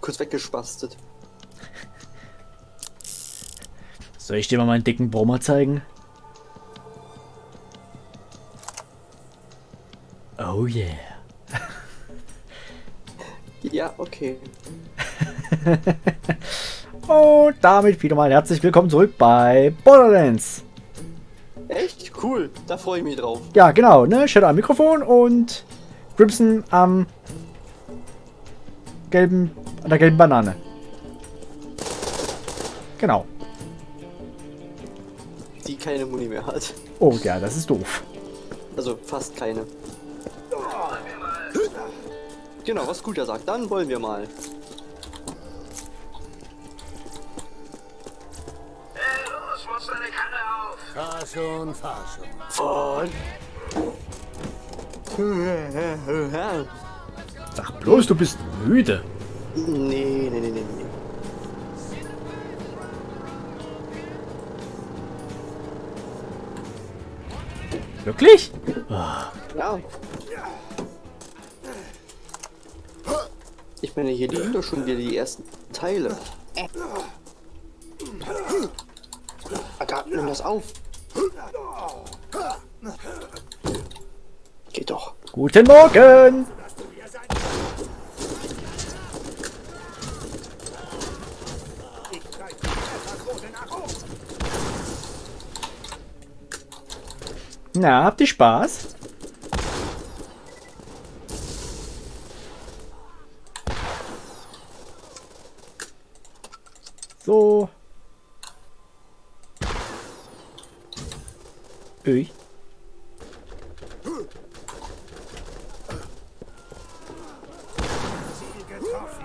Kurz weggespastet. Soll ich dir mal meinen dicken Brummer zeigen? Oh yeah. Ja, okay. Und damit wieder mal herzlich willkommen zurück bei Borderlands. Echt? Cool. Da freue ich mich drauf. Ja, genau, ne? Shadow am Mikrofon und Grimson am gelben, an der gelben Banane. Genau. Die keine Muni mehr hat. Oh ja, das ist doof. Also fast keine. Genau, was Guter sagt. Dann wollen wir mal. Fahr schon, fahr schon. Von. Sag bloß, du bist müde. Nee, nee, nee, nee, nee. Wirklich? Ja. Ich meine, hier liegen doch schon wieder die ersten Teile. Alter, nimm das auf. Geht doch. Guten Morgen! Na, habt ihr Spaß? So. Öi. Ziel getroffen.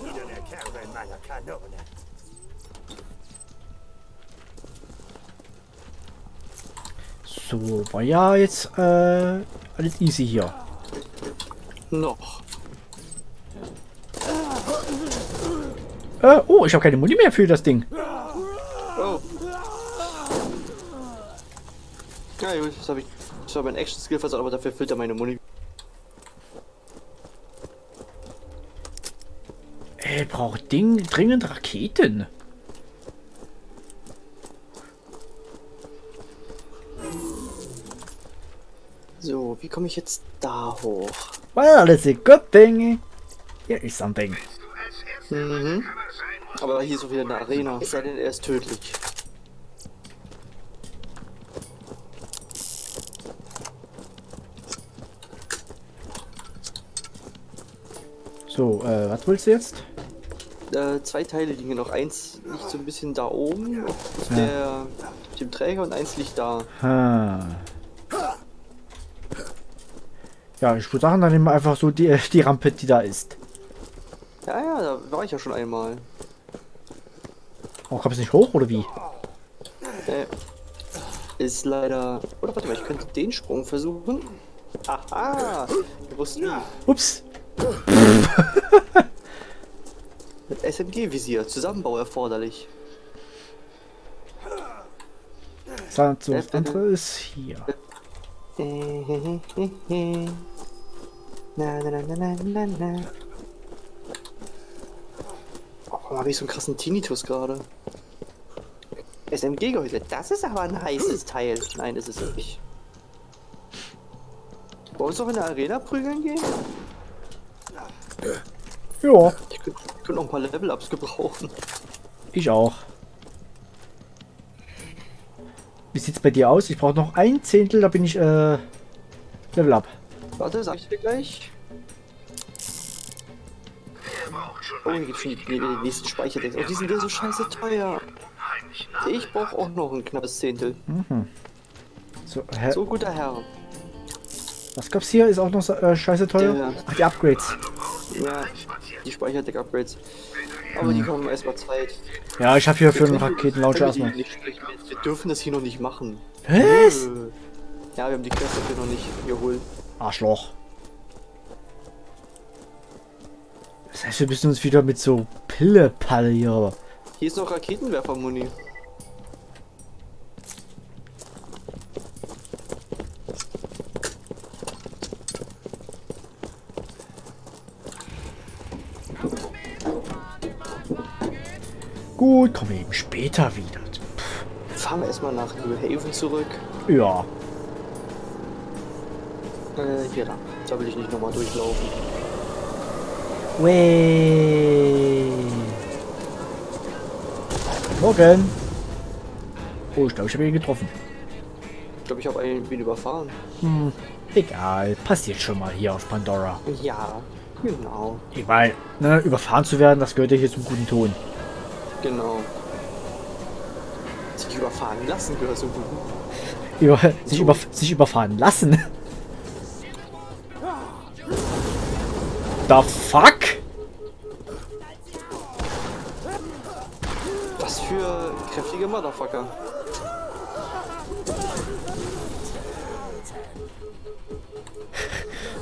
Wieder der Kerl in meiner Kanone. So, war ja jetzt äh, alles easy hier. Noch. Äh, oh, ich habe keine Muni mehr für das Ding. Oh. Ja, gut, das habe ich. Das war mein Action-Skill versagt, aber dafür füllt er meine Muni. Ey, braucht Ding dringend Raketen. So, wie komme ich jetzt da hoch? Well, that's a good thing. Here is something. Mhm. er. Aber hier ist auch wieder eine Arena. Es sei denn, er ist tödlich. So, äh, was willst du jetzt? Äh, zwei Teile liegen noch. Eins liegt so ein bisschen da oben auf der, auf dem Träger und eins liegt da. Ha. Ja, ich würde sagen, dann nehmen wir einfach so die, die Rampe, die da ist. Ja, ja, da war ich ja schon einmal. Oh, kommst nicht hoch oder wie? Äh, ist leider. Oder warte mal, ich könnte den Sprung versuchen. Aha! Wir wussten Ups. mit SMG-Visier. Zusammenbau erforderlich. So, das andere ist hier. Na, na, na, na, na, na, na. Oh, warum habe ich so einen krassen Tinnitus gerade? SMG-Gehäuse, das ist aber ein heißes Teil. Nein, ist es nicht. Wollen wir uns noch in der Arena prügeln gehen? Ja, Ich könnte könnt noch ein paar Level-Ups gebrauchen. ich auch. Wie sieht's bei dir aus? Ich brauche noch ein Zehntel, da bin ich äh, Level up. Warte, sag ich dir gleich. Oh, hier gibt's schon die, die nächsten Speicherdecks. Oh, die sind wieder so scheiße teuer. Ich brauche auch noch ein knappes Zehntel. So, hä, So, guter Herr. was gab's hier? Ist auch noch so, äh, scheiße teuer? Ja. Ach, die Upgrades. Ja, die Speicherdeck-Upgrades. Aber die kommen erstmal Zeit. Ja, ich habe hier für einen Raketenlauncher erstmal. Wir dürfen das hier noch nicht machen. Was? Ja, wir haben die Quest dafür noch nicht geholt. Arschloch. Das heißt, wir müssen uns wieder mit so Pillepalle hier. Hier ist noch Raketenwerfermuni. Gut, kommen wir eben später wieder. Fahren wir erstmal nach New Haven zurück. Ja. Äh, hier lang. Da will ich nicht nochmal durchlaufen. Way. Morgen. Oh, ich glaube, ich habe ihn getroffen. Ich glaube, ich habe einen wen überfahren. Hm, egal. Passiert schon mal hier auf Pandora. Ja, genau. Ich meine, ne, überfahren zu werden, das gehört ja hier zum guten Ton. Genau. Sich überfahren lassen gehört so gut. Über, sich, über, sich überfahren lassen. The fuck? Was für kräftige Motherfucker.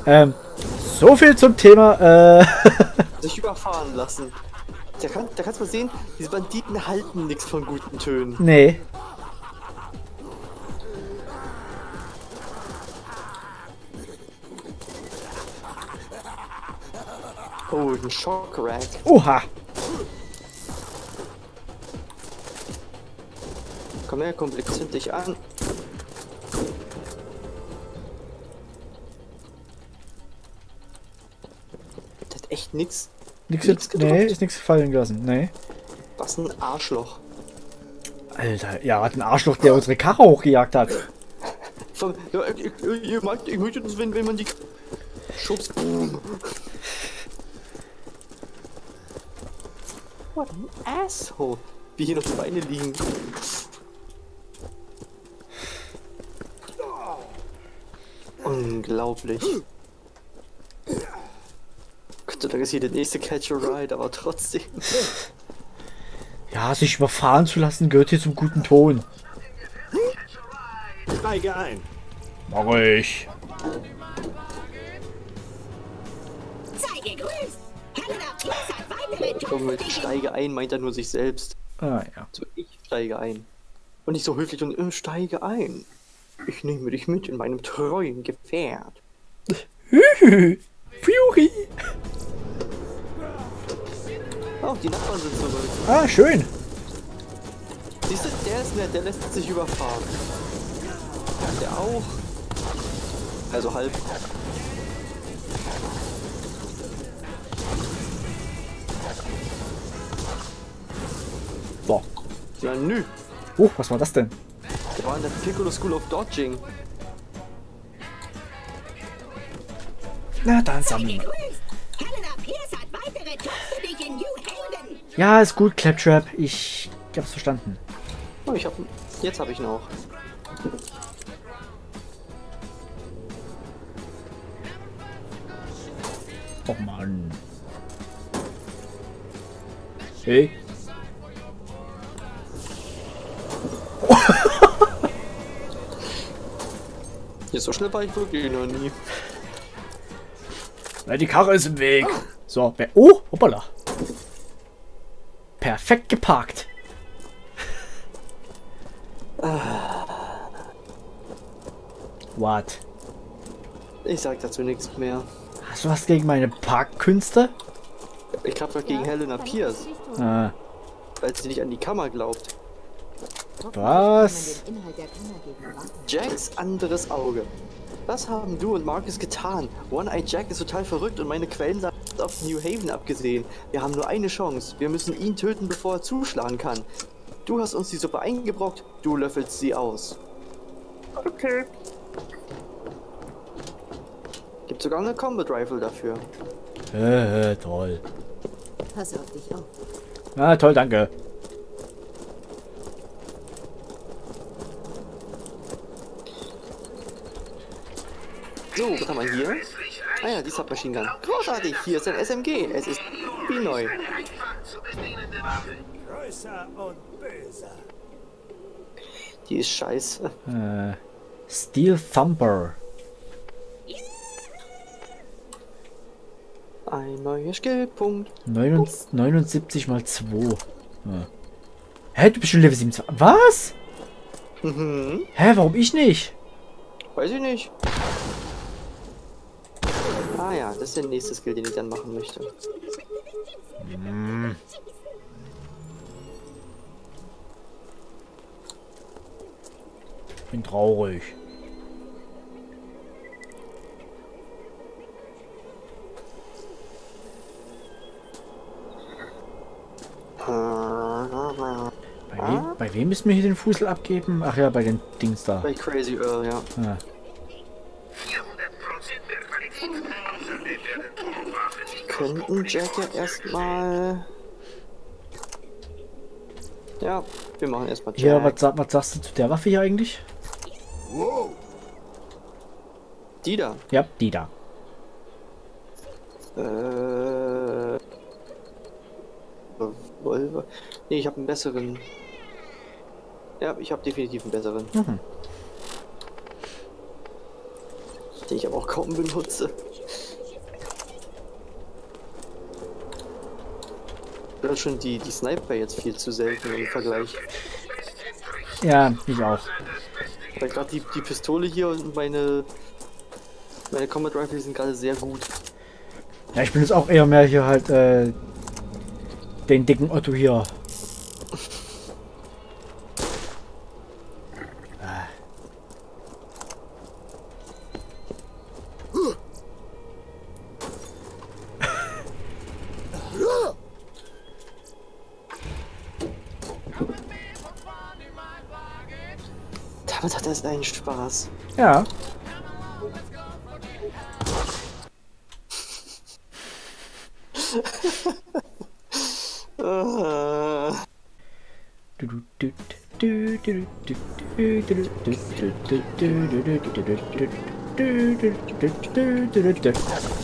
Ähm, so viel zum Thema, äh, Sich überfahren lassen. Da, kann, da kannst du mal sehen, diese Banditen halten nichts von guten Tönen. nee. Oh, ein Schockrack. Oha. Komm her, Kumpel, ich zünd dich an. Das hat echt nix. Nix Nix jetzt, nee, ist nichts fallen gelassen, nee. Was ein Arschloch. Alter, ja, hat ein Arschloch, der unsere Karre hochgejagt hat. Von, ja, ich, ich, ich, mag, ich möchte das, wenn, wenn man die Schubs. What an asshole. Wie hier noch die Beine liegen. Unglaublich. Gott sei Dank ist hier der nächste Catch a Ride, aber trotzdem. Ja, sich überfahren zu lassen, gehört hier zum guten Ton. Steige ein. Mach ich. Mit, steige ein, meint er nur sich selbst. Ah, ja. So, ich steige ein. Und nicht so höflich und äh, steige ein. Ich nehme dich mit in meinem treuen Gefährt. Fury. Oh, die Nachbarn sind zurück. Ah, schön. Siehst du, der ist nett, der lässt sich überfahren. Der auch. Also halb. So. Ja, nü. Oh, was war das denn? Der war in der Piccolo School of Dodging. Na, dann sammeln wir. Ja, ist gut, Claptrap. Ich hab's verstanden. Oh, ich hab. Jetzt hab ich ihn Hey. Hier so schnell war ich wirklich noch nie. Na, die Karre ist im Weg. So, wer. Oh, hoppala. Perfekt geparkt. What? Ich sag dazu nichts mehr. Hast du was gegen meine Parkkünste? Ich hab was gegen Helena Pierce, Ah, weil sie nicht an die Kammer glaubt. was? Jacks anderes Auge. Was haben du und Marcus getan? One-Eye Jack ist total verrückt und meine Quellen sagen, er hat auf New Haven abgesehen. Wir haben nur eine Chance. Wir müssen ihn töten, bevor er zuschlagen kann. Du hast uns die Suppe eingebrockt, du löffelst sie aus. Okay. Gibt sogar eine Combat Rifle dafür. Äh, toll. Pass auf dich auf. Ah, toll, danke. So, was haben wir hier? Ah ja, die Submachine Gun. Großartig, hier ist ein SMG. Es ist wie neu. Größer und böser. Die ist scheiße. Äh, Steel Thumper. Ein neuer Skillpunkt. 79, 79 mal 2. Ja. Hä, du bist schon Level 27. Was? Mhm. Hä, warum ich nicht? Weiß ich nicht. Ah ja, das ist der nächste Skill, den ich dann machen möchte. Bin traurig. Bei wem, bei wem müssen wir hier den Fußel abgeben? Ach ja, bei den Dings da. Bei Crazy Earl, ja. Ah. 400% der Qualität. Außerdem werden Turmwaffen nicht Könnten Jack ja erstmal. Ja, wir machen erstmal Jack. Ja, was, was sagst du zu der Waffe hier eigentlich? Die da. Ja, die da. Äh. Revolver. Nee, ich habe einen besseren. Ja, ich habe definitiv einen besseren. Mhm. Den ich aber auch kaum benutze. Ja, schon die, die Sniper jetzt viel zu selten im Vergleich. Ja, ich auch. Weil gerade die, die Pistole hier und meine. Meine Combat Rifle sind gerade sehr gut. Ja, ich bin jetzt auch eher mehr hier halt äh, den dicken Otto hier. Damit hat er seinen Spaß. Ja.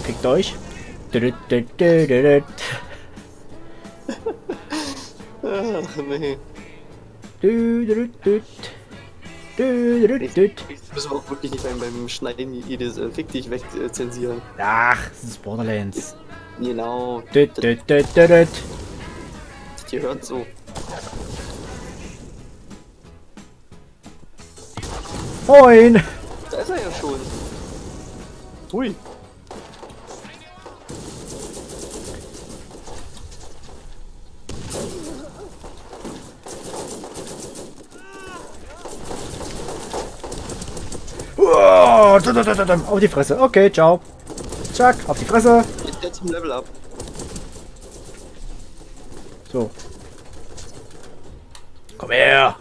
Fickt euch. ach nee. Jetzt müssen wir auch wirklich nicht beim, beim Schneiden jedes äh, Fick dich weg äh, zensieren. Ach, das ist Borderlands. Genau. Düt, düt, düt, düt, düt. Ihr hört so. Moin! Da ist er ja schon. Hui. Oh, dum, dum, dum. Auf die Fresse. Okay, ciao. Zack, auf die Fresse. Jetzt der zum Level up. So. Komm her.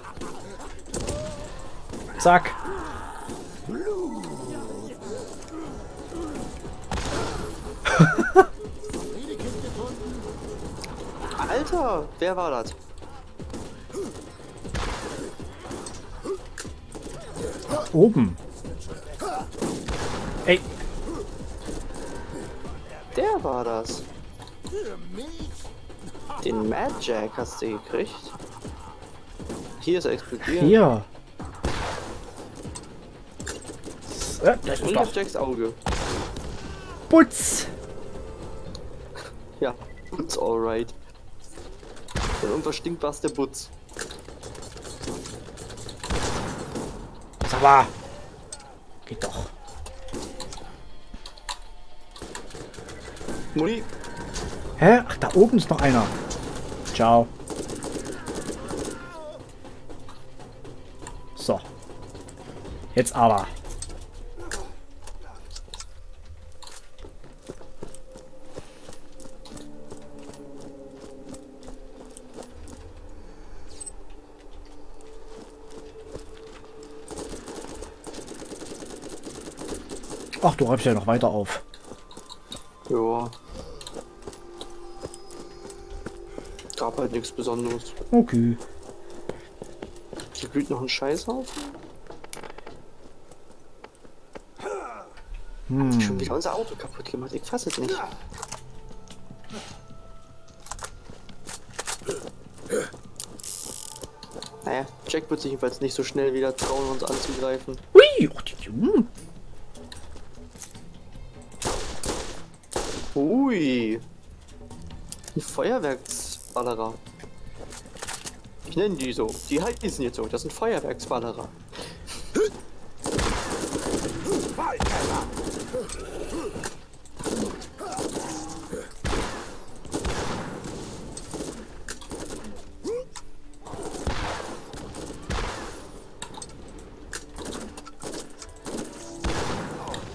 Zack. Alter, wer war das? Oben. Ey, Der war das. Den Mad Jack hast du gekriegt. Hier ist er explodiert. hier. Äh, das ist doch Jacks Auge. Putz. Butz alright. Wenn irgendwas stinkt, war's der Butz. Sag mal. Geht doch. Muni, Hä? Ach, da oben ist noch einer. Ciao. So. Jetzt aber. Ach, du räumst ja noch weiter auf. ja. Gab halt nichts Besonderes. Okay. Hier blüht noch ein Scheißhaufen. Schon wieder unser Auto kaputt gemacht. Ich fass es nicht. Naja, Jack wird sich jedenfalls nicht so schnell wieder trauen, uns anzugreifen. Hui, oh, die Ui. Ein Feuerwerksballerer. Ich nenne die so. Die heißen jetzt so. Das sind Feuerwerksballerer.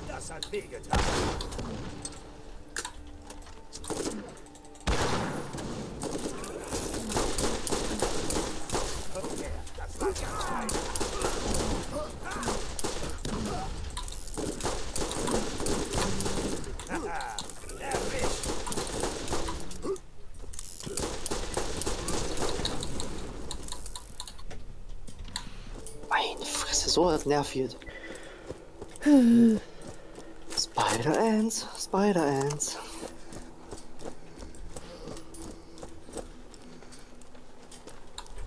Das hat wehgetan. Okay, das war ganz fein. Haha, erwischt. Meine Fresse, so das nervt. Spider-Ants, Spider-Ants.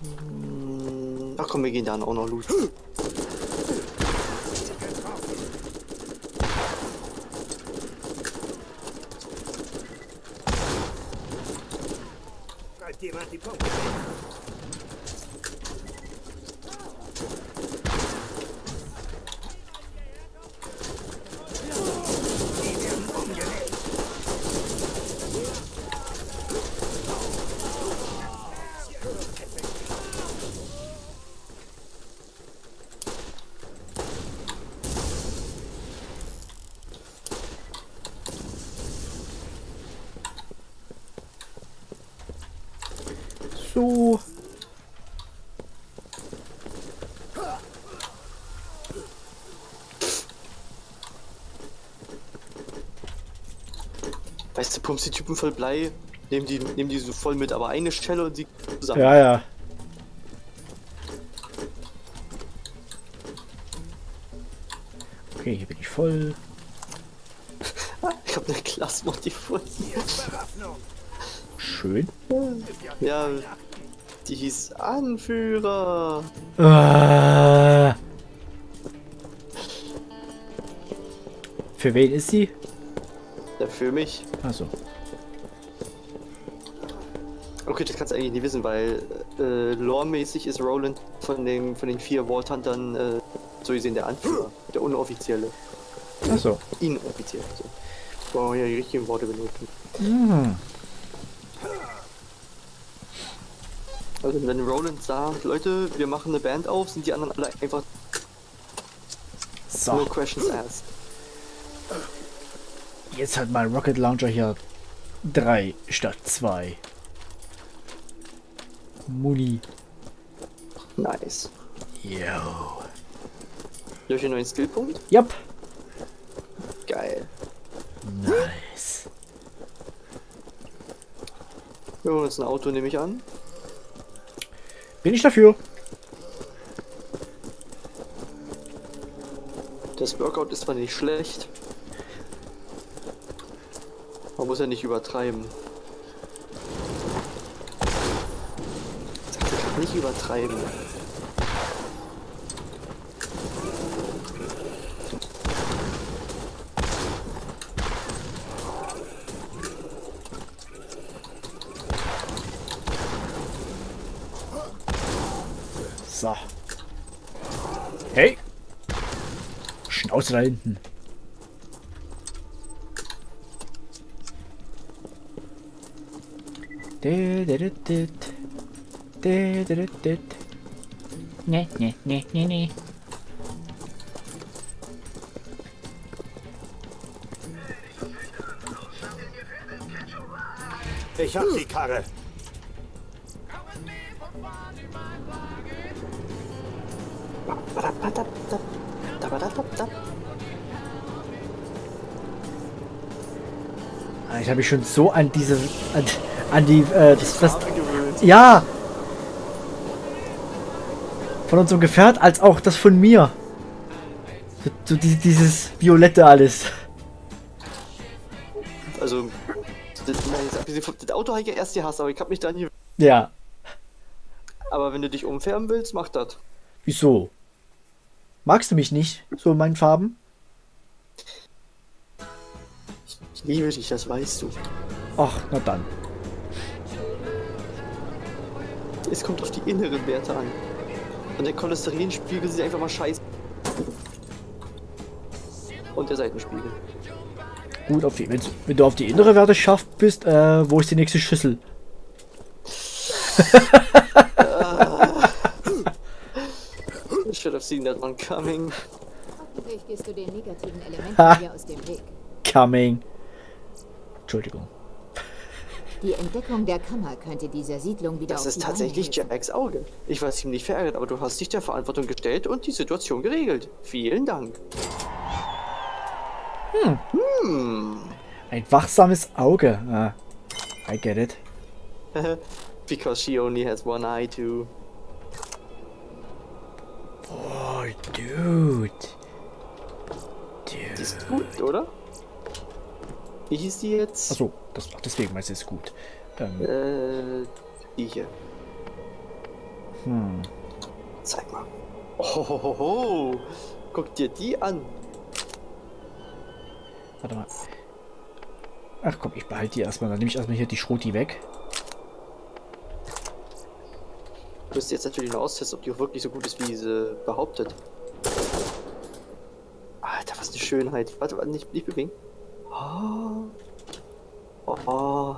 Hm, Ach komm, wir gehen dann auch noch loot. Schreibt jemand die Punkte? Die werden umgelegt. So. Weißt du, pumpst die Typen voll Blei, nehmen die, nehmen die so voll mit, aber eine Stelle und sie zusammen. Ja, ja. Okay, hier bin ich voll. Ich hab eine Klasse gefunden. Bewaffnung. Schön. Ja, die hieß Anführer. Ah. Für wen ist sie? Ja, für mich. Achso. Okay, das kannst du eigentlich nicht wissen, weil äh, loremäßig ist Roland von den, von den vier Vault Huntern äh, so gesehen der Anführer. Der unoffizielle. Achso. Inoffiziell. So. Wir ja die richtigen Worte benutzen. Hm. Also wenn Roland sagt, Leute, wir machen eine Band auf, sind die anderen alle einfach So. nur questions asked. Jetzt hat mein Rocket Launcher hier drei statt zwei. Muni. Nice. Yo. Durch einen neuen Skillpunkt? Yep. Geil. Nice. Wir holen uns ein Auto, nehme ich an. Bin ich dafür? Das Workout ist zwar nicht schlecht. Man muss ja nicht übertreiben. Nicht übertreiben. So. Hey. Da. Didididid. Ne, ne, ne, ne, ne. Ich hab die Karre. Ah, Ich habe mich schon so an diese, an, an die, äh, das, das, ja. Von unserem Gefährt als auch das von mir. So, so die, dieses Violette alles. Also, das, das Auto habe ich ja erst gehasst, aber ich habe mich da nie. Ja. Aber wenn du dich umfärben willst, mach das. Wieso? Magst du mich nicht? So in meinen Farben? Ich liebe dich, das weißt du. Ach, na dann. Es kommt auf die inneren Werte an. Und der Cholesterinspiegel sieht einfach mal scheiße. Und der Seitenspiegel. Gut, auf die, wenn, wenn du auf die innere Werte schafft bist, äh, wo ist die nächste Schüssel? I should have seen that one coming. Hoffentlich gehst du den negativen. Elementen hier aus dem Weg. Coming. Entschuldigung. Die Entdeckung der Kammer könnte dieser Siedlung wieder Das auf ist die tatsächlich. Jacks Auge. Ich war ziemlich verärgert, aber du hast dich der Verantwortung gestellt und die Situation geregelt. Vielen Dank. Ein wachsames Auge. Ah, I get it. Because she only has one eye too. Oh, dude. Die Dude. ist gut, oder? Wie hieß die jetzt? Achso, das, deswegen meinst du es gut. Ähm, Äh, die hier. hm. Zeig mal. Oh, guck dir die an. Warte mal. Ach komm, ich behalte die erstmal. Dann nehme ich erstmal hier die Schroti weg. Du müsst jetzt natürlich noch austesten, ob die auch wirklich so gut ist, wie sie behauptet. Alter, was eine Schönheit. Warte, warte, nicht, nicht bewegen. Oh. Oh.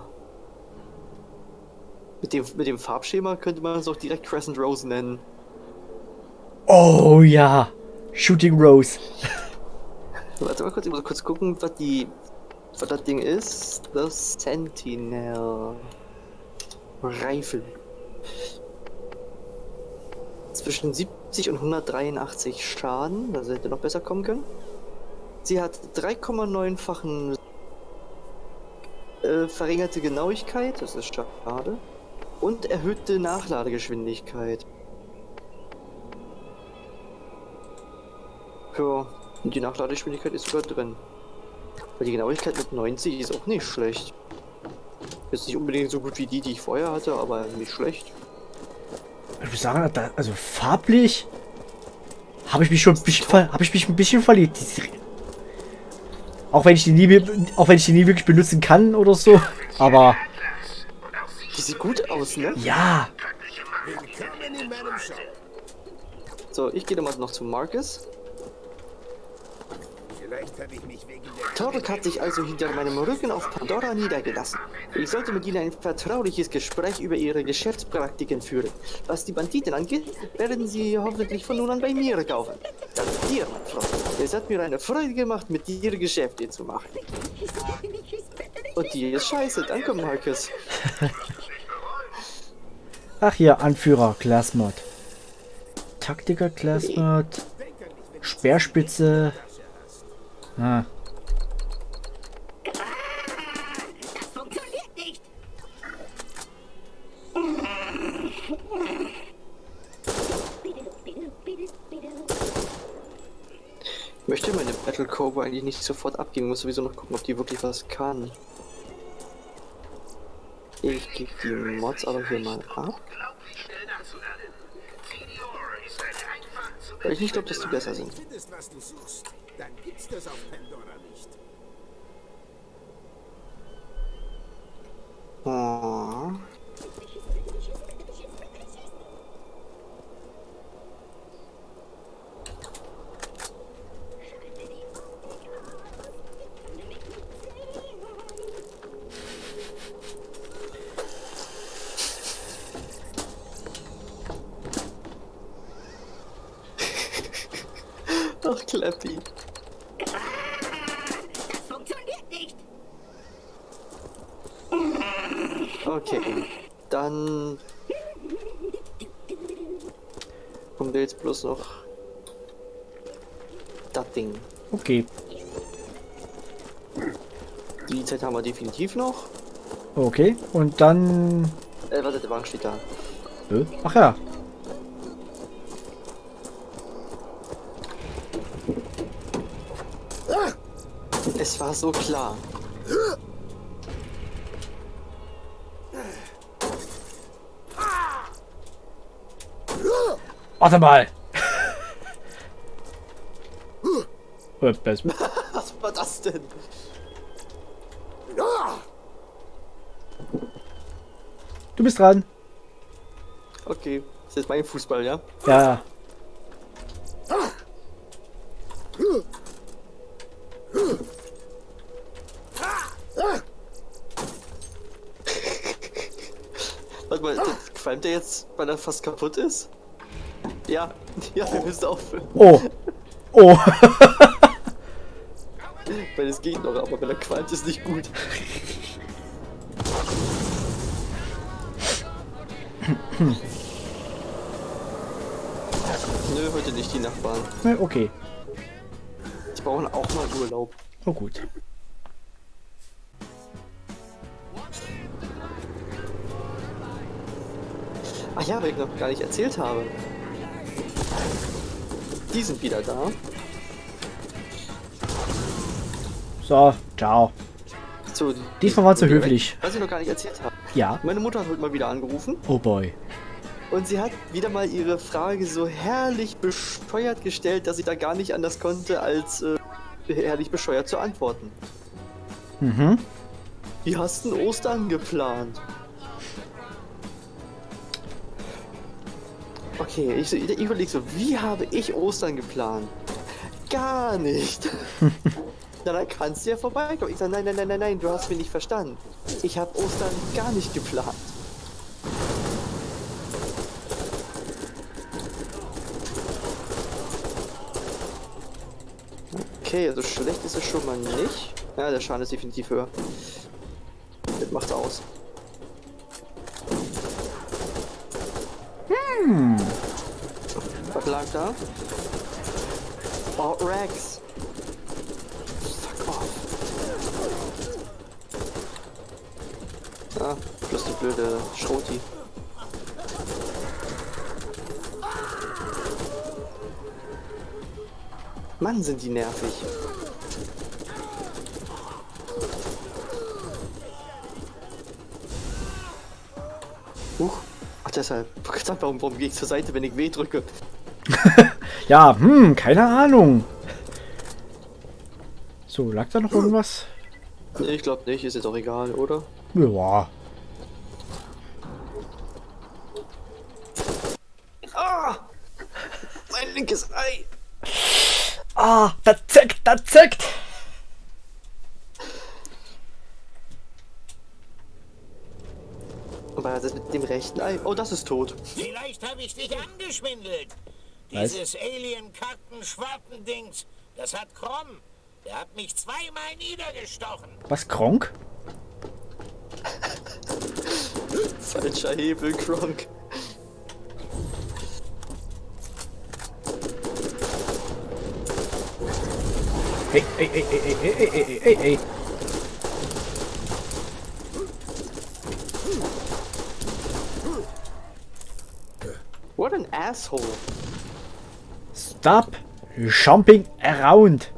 Mit dem, mit dem Farbschema könnte man es auch direkt Crescent Rose nennen. Oh ja. Shooting Rose. Warte mal kurz, ich muss kurz gucken, was die. Was das Ding ist. Das Sentinel. Reifel. Zwischen 70 und 183 Schaden. Das hätte noch besser kommen können. Sie hat 3,9-fachen äh, verringerte Genauigkeit. Das ist schade. Und erhöhte Nachladegeschwindigkeit. Ja, und die Nachladegeschwindigkeit ist sogar drin. Weil die Genauigkeit mit 90 ist auch nicht schlecht. Ist nicht unbedingt so gut wie die, die ich vorher hatte, aber nicht schlecht. Ich muss sagen, also farblich habe ich mich schon ein bisschen, ver- ich mich ein bisschen verliebt. Auch wenn ich die nie, auch wenn ich die nie wirklich benutzen kann oder so. Aber Die sieht gut aus, ne? ja. So, ich gehe dann mal noch zu Marcus. Torok hat sich also hinter meinem Rücken auf Pandora niedergelassen. Ich sollte mit ihnen ein vertrauliches Gespräch über ihre Geschäftspraktiken führen. Was die Banditen angeht, werden sie hoffentlich von nun an bei mir kaufen. Dank dir, mein Freund. Es hat mir eine Freude gemacht, mit dir Geschäfte zu machen. Und die ist scheiße, danke Marcus. ach hier Anführer Classmod, Taktiker Classmod, Speerspitze. Ah, Das funktioniert nicht. Ich möchte meine Battle Cobra eigentlich nicht sofort abgeben, muss sowieso noch gucken, ob die wirklich was kann. Ich gebe die Mods aber hier mal ab, weil ich nicht glaube, dass die besser sind. Gibt's das auf Pandora nicht. Oh. Ach, Clappy. Das funktioniert nicht. Okay, dann kommt jetzt bloß noch das Ding. okay. Die Zeit haben wir definitiv noch. Okay, und dann. Äh, warte, der Wagen steht da. Äh, ach ja. Es war so klar. Warte mal. Was war das denn? Bist dran. Okay, das ist jetzt mein Fußball, ja? Ja. Warte mal, qualmt der jetzt, weil er fast kaputt ist? Ja, ja, wir müssen aufhören. Oh. Oh. Weil es geht noch, aber wenn er qualmt, ist nicht gut. Nö, heute nicht die Nachbarn. Na, okay. Die brauchen auch mal Urlaub. Oh gut. Ach ja, weil ich noch gar nicht erzählt habe. Die sind wieder da. So, ciao. So, Diesmal waren sie höflich. Was ich noch gar nicht erzählt habe. Ja. Meine Mutter hat heute mal wieder angerufen Oh boy. und sie hat wieder mal ihre Frage so herrlich bescheuert gestellt, dass ich da gar nicht anders konnte, als äh, herrlich bescheuert zu antworten. Mhm. Wie hast du Ostern geplant? Okay, ich, ich überlege so, wie habe ich Ostern geplant? Gar nicht. Na, dann kannst du ja vorbeikommen. Ich sage, nein, nein, nein, nein, nein, du hast mich nicht verstanden. Ich habe Ostern gar nicht geplant. Okay, also schlecht ist es schon mal nicht. Ja, der Schaden ist definitiv höher. Das macht's aus. Hm. Was lag da? Oh, Rex. Fuck off. Ah, plus die blöde Schroti. Mann, sind die nervig. Huch. Ach, deshalb. Verdammt, Warum, warum gehe ich zur Seite, wenn ich W drücke? Ja, hm, keine Ahnung. So, lag da noch irgendwas? Nee, ich glaube nicht. Ist jetzt auch egal, oder? Ja. Ah! Mein linkes Ei! Ah, das zickt, das zickt. Und was ist das mit dem rechten Ei? Oh, das ist tot. Vielleicht habe ich dich angeschwindelt. Was? Dieses Alien-Karten-Schwarten-Dings, das hat Krom. Der hat mich zweimal niedergestochen. Was, Kronk? Falscher Hebel, Kronk. Hey, hey, hey, hey, hey, hey, hey, hey, hey, hey. What an asshole. Stop jumping around.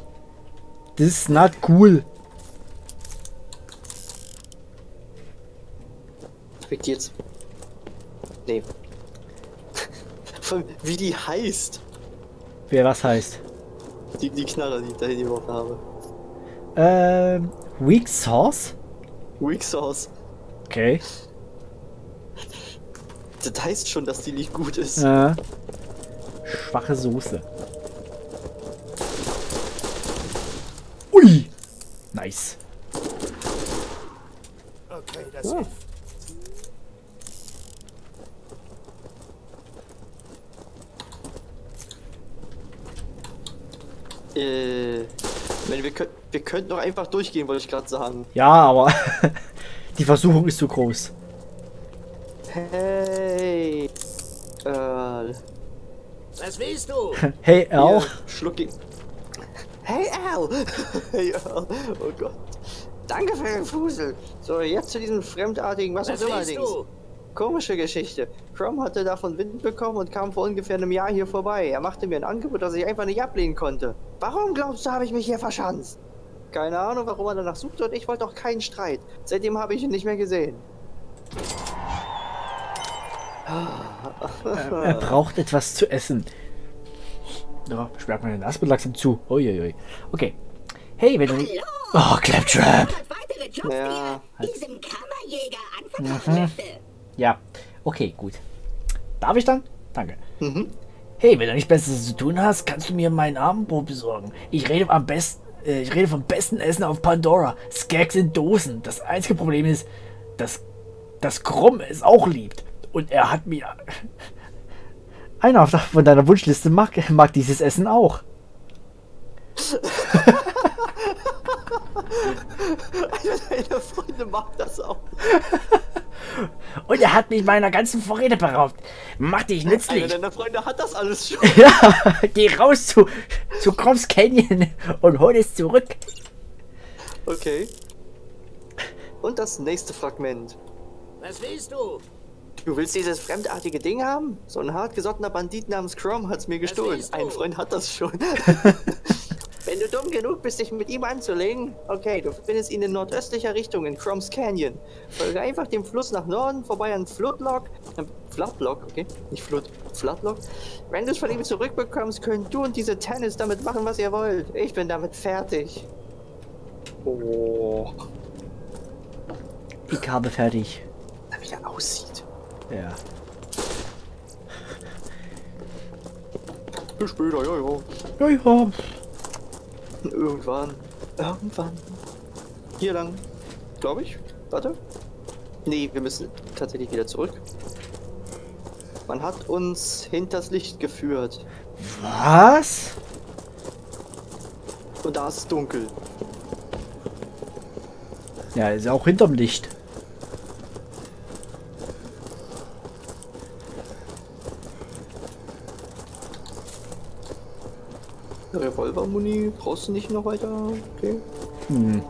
This is not cool. Jetzt. Nee. Wie die heißt. Wer was heißt? Die, die Knarre, die ich da hingeworfen habe. Ähm, Weak Sauce? Weak Sauce. Okay. Das heißt schon, dass die nicht gut ist. Äh, schwache Soße. Ui! Nice. Okay, das Oh. hilft. Äh. Wenn wir, könnt, wir könnten doch einfach durchgehen, wollte ich gerade sagen. Ja, aber die Versuchung ist zu groß. Hey. Äh. Was willst du? Hey, Al. Schluck ihn. Hey Al! hey Al! Oh Gott. Danke für den Fusel. So, jetzt zu diesem fremdartigen, was, Was auch immer Dings. du? Komische Geschichte. Crom hatte davon Wind bekommen und kam vor ungefähr einem Jahr hier vorbei. Er machte mir ein Angebot, das ich einfach nicht ablehnen konnte. Warum glaubst du, habe ich mich hier verschanzt? Keine Ahnung, warum er danach suchte und ich wollte auch keinen Streit. Seitdem habe ich ihn nicht mehr gesehen. Er braucht etwas zu essen. Ja, sperrt meine Nase langsam zu. Uiuiui. Okay. Hey, wenn du... Oh, Claptrap. Hat weitere Jobs, Ja, er diesem Kammerjäger anvertrauen möchte. Ja, okay, gut. Darf ich dann? Danke. Mhm. Hey, wenn du nichts Besseres zu tun hast, kannst du mir mein Abendbrot besorgen. Ich rede am besten, äh, ich rede vom besten Essen auf Pandora. Skags in Dosen. Das einzige Problem ist, dass das Krumm es auch liebt. Und er hat mir... Einer von deiner Wunschliste mag, mag dieses Essen auch. Deine Freunde machen das auch. Und er hat mich meiner ganzen Vorräte beraubt. Mach dich Einer nützlich. deiner Freunde hat das alles schon. Ja, geh raus zu, zu Croms Canyon und hol es zurück. Okay. Und das nächste Fragment. Was willst du? Du willst dieses fremdartige Ding haben? So ein hartgesottener Bandit namens Chrome hat's mir gestohlen. Ein Freund hat das schon. Wenn du dumm genug bist, dich mit ihm anzulegen, okay, du findest ihn in nordöstlicher Richtung in Chrome's Canyon. Folge einfach dem Fluss nach Norden, vorbei an Floodlock. Äh, Floodlock, okay, nicht Flood, Floodlock. Wenn du es von ihm zurückbekommst, könnt du und diese Tennis damit machen, was ihr wollt. Ich bin damit fertig. Oh, Ich habe fertig. wie er aussieht. Ja. Bis später, ja, ja. Ja, ja. Irgendwann. Irgendwann. Hier lang. Glaube ich. Warte. Nee, wir müssen tatsächlich wieder zurück. Man hat uns hinters Licht geführt. Was? Und da ist es dunkel. Ja, ist ja auch hinterm Licht. Revolvermuni brauchst du nicht noch weiter. Okay. Hm.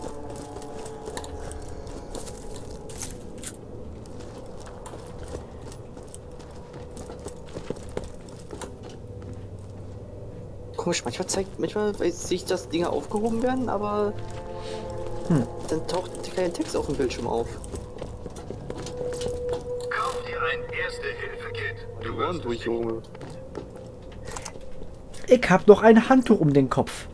Komisch, manchmal zeigt, manchmal weiß ich, dass Dinge aufgehoben werden, aber dann taucht kein Text auf dem Bildschirm auf. Kauf dir ein Erste-Hilfe-Kit. Du wirst durch, Junge. Ich hab noch ein Handtuch um den Kopf.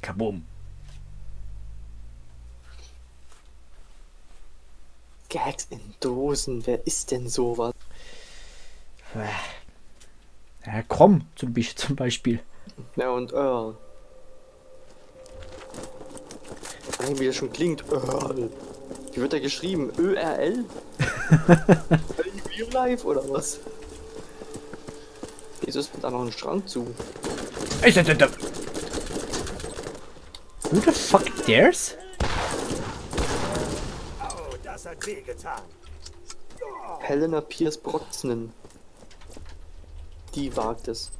Kabum. Gags in Dosen, wer ist denn sowas? Ja, komm, zum, Beispiel. Ja, und Earl. Wie das schon klingt. Earl. Wie wird er geschrieben? ÖRL? Real Life oder was? Wieso ist da noch ein Schrank zu? Da, da, da. Who the fuck dares? Oh, das hat wehgetan. Helena Pierce Brosnan. Die wagt es.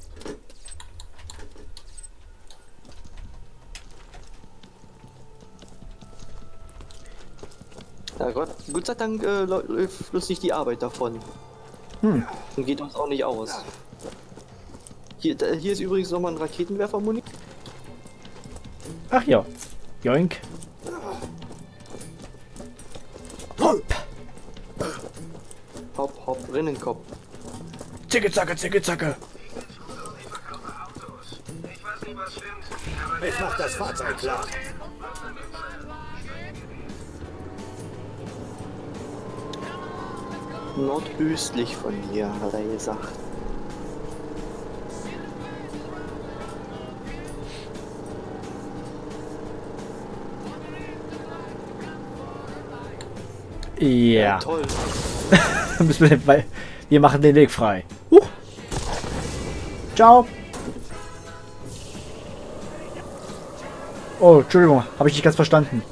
Ja Gott, Gott sei Dank äh, läu- läuft bloß nicht die Arbeit davon. Hm. Und geht uns auch nicht aus. Hier, da, hier ist übrigens nochmal ein Raketenwerfer-Muni. Ach ja. Joink. Hopp. Hopp, hopp, Rinnenkopf. Zicke, zacke, zicke, zacke. Ich mach das Fahrzeug klar. Nordöstlich von hier, hat er gesagt. Ja. Toll. Müssen wir, den- wir machen den Weg frei. Huch. Ciao. Oh, Entschuldigung, habe ich nicht ganz verstanden.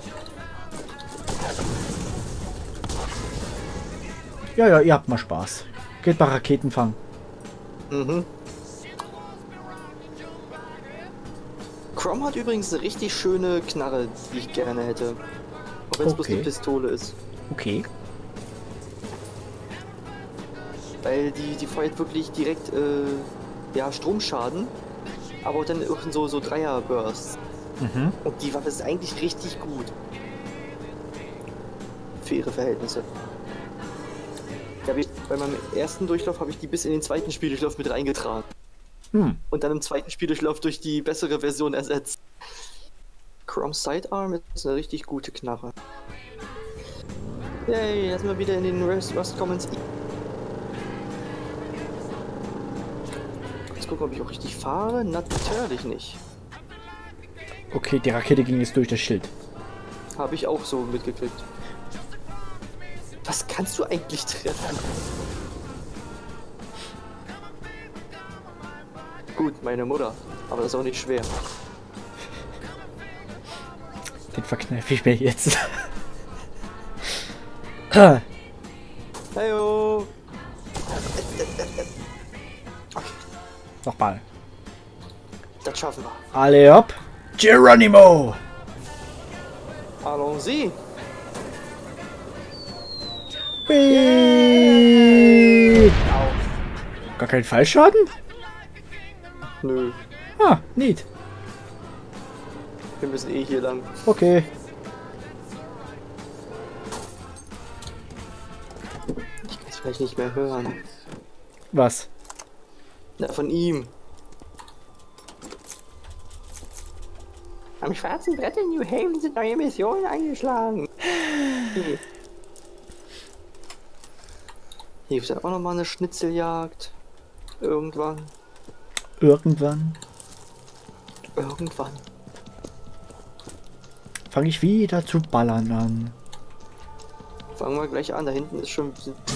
Ja, ja, ihr habt mal Spaß. Geht mal Raketen fangen. Mhm. Chrome hat übrigens eine richtig schöne Knarre, die ich gerne hätte. Auch wenn es bloß Okay. eine Pistole ist. Okay. Weil die, die feuert wirklich direkt äh, ja, Stromschaden. Aber dann auch so, so Dreier-Bursts. Mhm. Und die Waffe ist eigentlich richtig gut. Für ihre Verhältnisse. Ja, wie- bei meinem ersten Durchlauf habe ich die bis in den zweiten Spieldurchlauf mit reingetragen. Hm. Und dann im zweiten Spieldurchlauf durch die bessere Version ersetzt. Chrome Sidearm ist eine richtig gute Knarre. Yay, jetzt mal wieder in den Rust, Rust Commons. Jetzt gucken, ob ich auch richtig fahre. Natürlich nicht. Okay, die Rakete ging jetzt durch das Schild. Habe ich auch so mitgekriegt. Was kannst du eigentlich treffen? Gut, meine Mutter. Aber das ist auch nicht schwer. Den verkneife ich mir jetzt. Heyo! Nochmal. Das schaffen wir. Alle hopp. Geronimo! Allons-y! Gar kein Fallschaden? Nö, Ah, neat. wir müssen eh hier lang. Okay. Ich kann es vielleicht nicht mehr hören. Was? Na, von ihm. Am schwarzen Brett in New Haven sind neue Missionen eingeschlagen. Hier gibt es ja auch nochmal eine Schnitzeljagd. Irgendwann. Irgendwann Irgendwann. fange ich wieder zu ballern an. Fangen wir gleich an. Da hinten ist schon.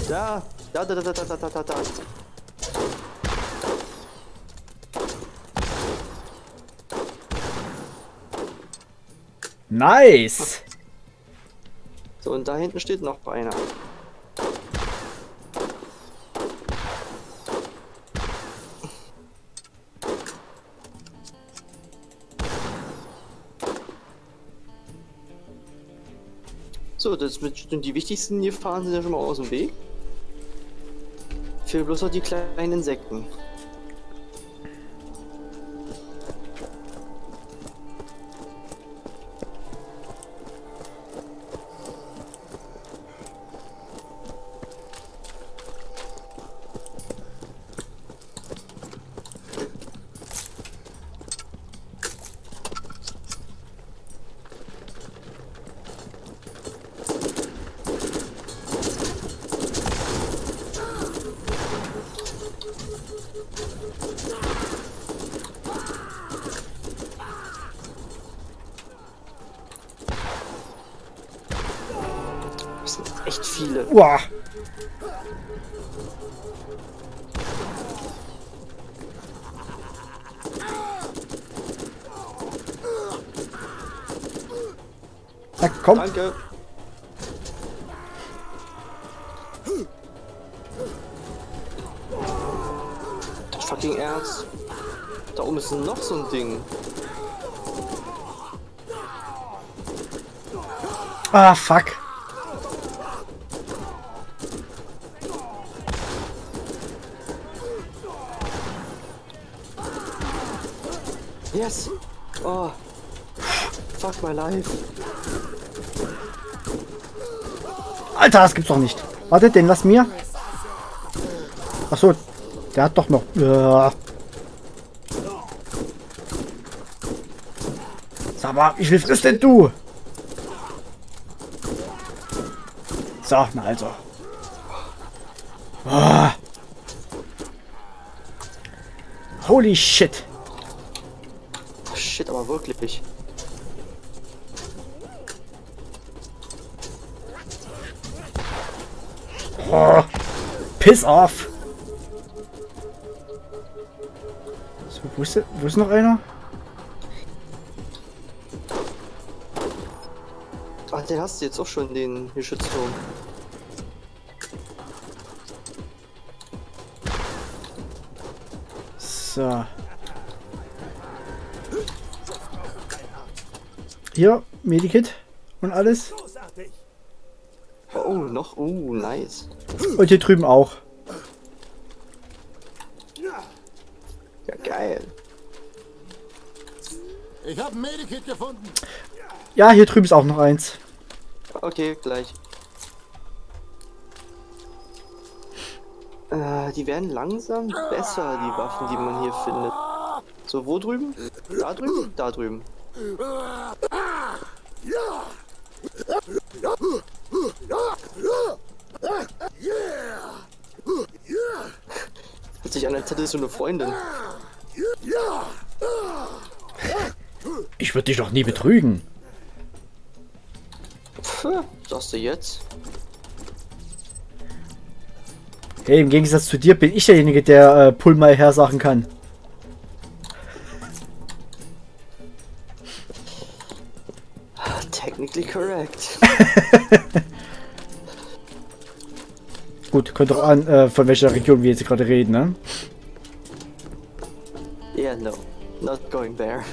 Da! Da, da, da, da, da, da, da, da. Nice! So, und da hinten steht noch einer. Das sind die wichtigsten Gefahren sind ja schon mal aus dem Weg. Fehlen bloß noch die kleinen Insekten. Komm. Danke. Das fucking Ernst. Da oben ist noch so ein Ding. Ah, fuck. Alter, das gibt's doch nicht. Warte, den lass mir. Ach so, der hat doch noch. Ja. Sag mal, wie viel frisst denn du? So, na also. Ah. Holy shit. Shit, aber wirklich. Oh, piss off. So, wo ist, der, wo ist noch einer? Ach, den hast du jetzt auch schon, den Geschützturm. So. Hier, Medikit und alles. Oh, noch. Uh, nice. Und hier drüben auch. Ja, geil. Ich habe ein Medikit gefunden. Ja, hier drüben ist auch noch eins. Äh, die werden langsam besser, die Waffen, die man hier findet. So, wo drüben? Da drüben? Da drüben. Hört an, als hättest du eine Freundin. Ich würde dich doch nie betrügen. Pff, sagst du jetzt? Hey, im Gegensatz zu dir bin ich derjenige, der äh, Pull mal hersagen kann. Kommt doch an, äh, von welcher Region wir jetzt gerade reden, ne? Yeah, no. Not going there.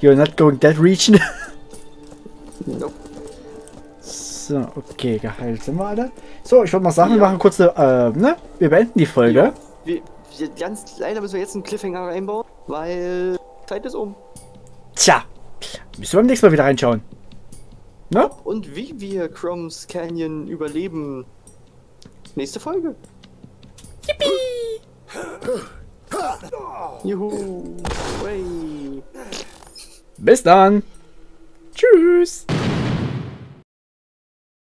You're not going that region. Nope. so, okay, geheilt sind wir alle. So, ich würde mal sagen, wir Ja. machen kurze, äh, ne? Wir beenden die Folge. Wir, wir, ganz leider müssen wir jetzt einen Cliffhanger einbauen, weil Zeit ist um. Tja, müssen wir beim nächsten Mal wieder reinschauen. Ne? Und wie wir Chroms Canyon überleben. Nächste Folge. Yippie! Juhu! Way. Bis dann. Tschüss.